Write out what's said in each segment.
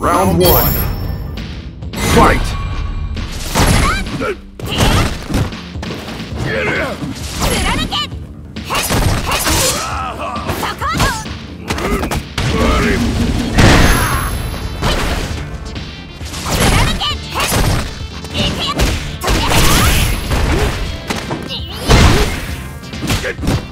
Round one. Fight! Get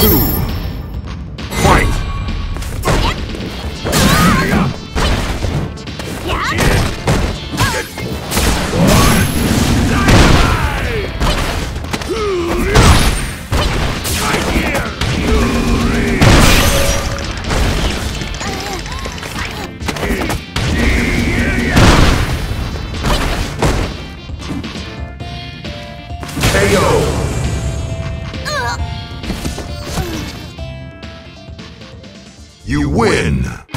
KO. You win!